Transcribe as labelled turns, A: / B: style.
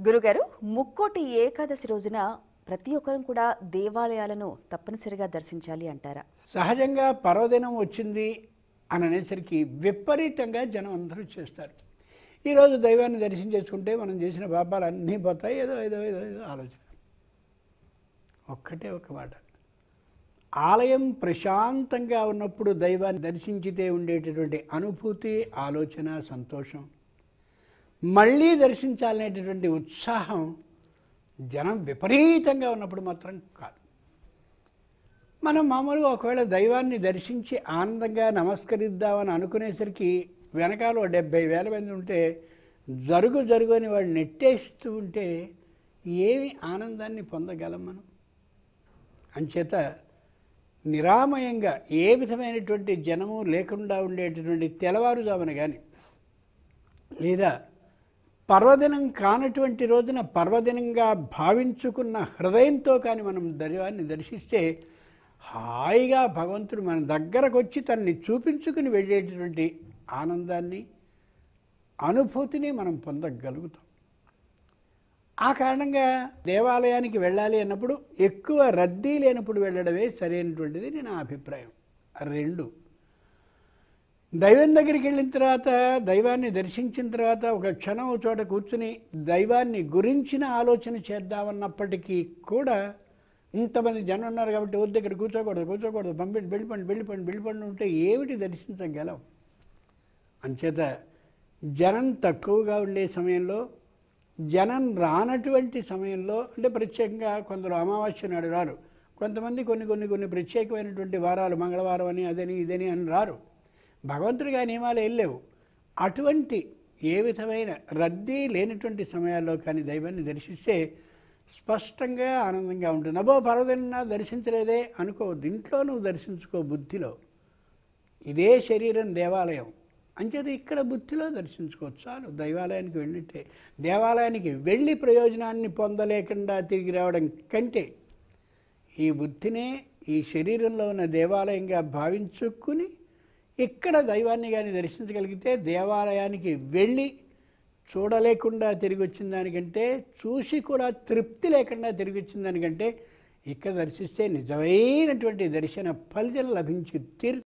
A: గురుగారు ముక్కోటి ఏకాదశి రోజున ప్రతి ఒక్కరం కూడా దేవాలయాలను తప్పనిసరిగా దర్శించాలి అంటారా?
B: సహజంగా పర్వదినం వచ్చింది అని అనేసరికి విపరీతంగా జనం అందరూ చేస్తారు. ఈరోజు దైవాన్ని దర్శనం చేసుకుంటే మనం చేసిన పాపాలు అన్నీ పోతాయి ఏదో ఏదో ఏదో ఏదో ఆలోచన. ఒక్కటే ఒక మాట. ఆలయం ప్రశాంతంగా ఉన్నప్పుడు దైవాన్ని దర్శించితే ఉండేటటువంటి అనుభూతి ఆలోచన సంతోషం మళ్ళీ దర్శించాలనేటటువంటి ఉత్సాహం జనం విపరీతంగా ఉన్నప్పుడు మాత్రం కాదు. మనం మామూలుగా ఒకవేళ దైవాన్ని దర్శించి ఆనందంగా నమస్కరిద్దామని అనుకునేసరికి వెనకాల డెబ్బై వేల మంది ఉంటే జరుగు జరుగు అని వాడు నెట్టేస్తూ ఉంటే ఏమి ఆనందాన్ని పొందగలం మనం? అంచేత నిరామయంగా ఏ విధమైనటువంటి జనము లేకుండా ఉండేటటువంటి తెల్లవారుజామున కానీ లేదా పర్వదినం కానటువంటి రోజున పర్వదినంగా భావించుకున్న హృదయంతో కానీ మనం దైవాన్ని దర్శిస్తే హాయిగా భగవంతుడు మన దగ్గరకు వచ్చి తనని చూపించుకుని వెళ్ళేటటువంటి ఆనందాన్ని అనుభూతిని మనం పొందగలుగుతాం. ఆ కారణంగా దేవాలయానికి వెళ్ళాలి అన్నప్పుడు ఎక్కువ రద్దీ లేనప్పుడు వెళ్ళడమే సరైనటువంటిది నా అభిప్రాయం. రెండు దైవం దగ్గరికి వెళ్ళిన తర్వాత దైవాన్ని దర్శించిన తర్వాత ఒక క్షణం ఒక చోట కూర్చుని దైవాన్ని గురించిన ఆలోచన చేద్దామన్నప్పటికీ కూడా ఇంతమంది జనం ఉన్నారు కాబట్టి వద్దు ఇక్కడ కూర్చోకూడదు కూర్చోకూడదు పంపిండి వెళ్ళిపండి వెళ్ళిపండి వెళ్ళిపండి ఉంటే ఏమిటి దర్శించగలం అంచేత జనం తక్కువగా ఉండే సమయంలో జనం రానటువంటి సమయంలో అంటే ప్రత్యేకంగా కొందరు అమావాస్య నాడు రారు. కొంతమంది కొన్ని కొన్ని కొన్ని ప్రత్యేకమైనటువంటి వారాలు మంగళవారం అని అదని ఇదని అని రారు. భగవంతుడిగా నియమాలు వెళ్ళలేవు అటువంటి ఏ విధమైన రద్దీ లేనటువంటి సమయాల్లో కానీ దైవాన్ని దర్శిస్తే స్పష్టంగా ఆనందంగా ఉంటుంది. అబ్బో పర్వదిన దర్శించలేదే అనుకోవద్దు. ఇంట్లో నువ్వు దర్శించుకో బుద్ధిలో. ఇదే శరీరం దేవాలయం. అంచేది ఇక్కడ బుద్ధిలో దర్శించుకోవచ్చు. చాలు దైవాలయానికి వెళ్ళినట్టే. దేవాలయానికి వెళ్ళి ప్రయోజనాన్ని పొందలేకుండా తిరిగి రావడం కంటే ఈ బుద్ధినే ఈ శరీరంలో ఉన్న దేవాలయంగా భావించుకుని ఇక్కడ దైవాన్ని కానీ దర్శించగలిగితే దేవాలయానికి వెళ్ళి చూడలేకుండా తిరిగి వచ్చిన దానికంటే చూసి కూడా తృప్తి లేకుండా తిరిగి వచ్చిన దానికంటే ఇక్కడ దర్శిస్తే నిజమైనటువంటి దర్శన ఫలితం లభించి తీరు